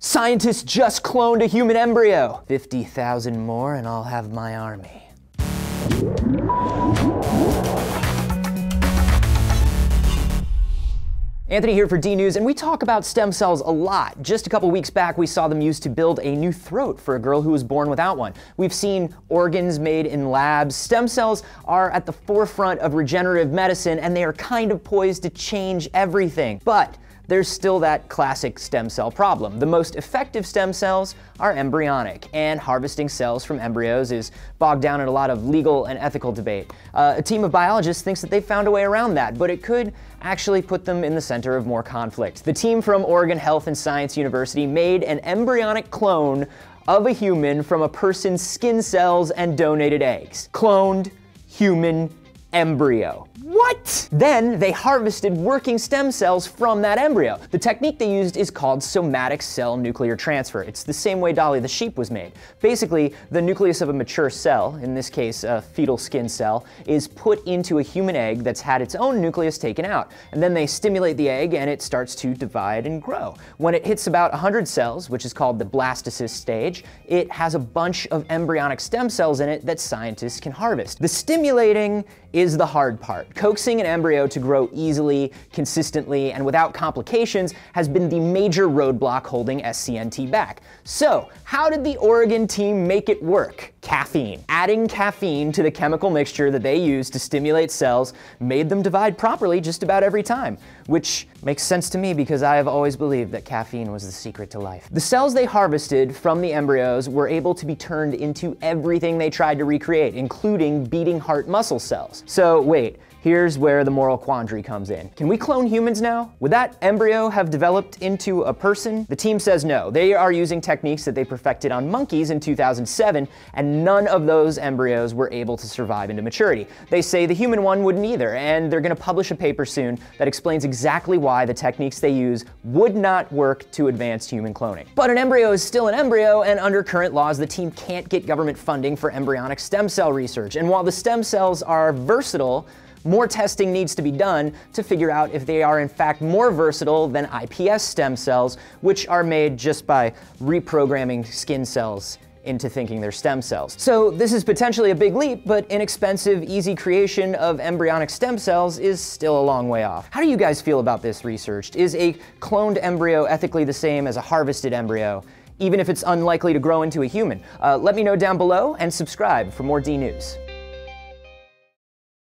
Scientists just cloned a human embryo. 50,000 more and I'll have my army. Anthony here for D News, and we talk about stem cells a lot. Just a couple weeks back, we saw them used to build a new throat for a girl who was born without one. We've seen organs made in labs. Stem cells are at the forefront of regenerative medicine, and they are kind of poised to change everything. But there's still that classic stem cell problem. The most effective stem cells are embryonic, and harvesting cells from embryos is bogged down in a lot of legal and ethical debate. Uh, a team of biologists thinks that they've found a way around that, but it could actually put them in the center of more conflict. The team from Oregon Health and Science University made an embryonic clone of a human from a person's skin cells and donated eggs. Cloned human embryo. Then they harvested working stem cells from that embryo. The technique they used is called somatic cell nuclear transfer. It's the same way Dolly the sheep was made. Basically, the nucleus of a mature cell, in this case a fetal skin cell, is put into a human egg that's had its own nucleus taken out. And then they stimulate the egg and it starts to divide and grow. When it hits about 100 cells, which is called the blastocyst stage, it has a bunch of embryonic stem cells in it that scientists can harvest. The stimulating is the hard part. Coaxing an embryo to grow easily, consistently, and without complications has been the major roadblock holding SCNT back. So, how did the Oregon team make it work? Caffeine. Adding caffeine to the chemical mixture that they used to stimulate cells made them divide properly just about every time, which makes sense to me because I have always believed that caffeine was the secret to life. The cells they harvested from the embryos were able to be turned into everything they tried to recreate, including beating heart muscle cells. So wait, Here's where the moral quandary comes in. Can we clone humans now? Would that embryo have developed into a person? The team says no. They are using techniques that they perfected on monkeys in 2007, and none of those embryos were able to survive into maturity. They say the human one wouldn't either, and they're going to publish a paper soon that explains exactly why the techniques they use would not work to advance human cloning. But an embryo is still an embryo, and under current laws, the team can't get government funding for embryonic stem cell research. And while the stem cells are versatile, more testing needs to be done to figure out if they are in fact more versatile than iPS stem cells, which are made just by reprogramming skin cells into thinking they're stem cells. So this is potentially a big leap, but inexpensive, easy creation of embryonic stem cells is still a long way off. How do you guys feel about this research? Is a cloned embryo ethically the same as a harvested embryo? even if it's unlikely to grow into a human? Uh, let me know down below and subscribe for more D News.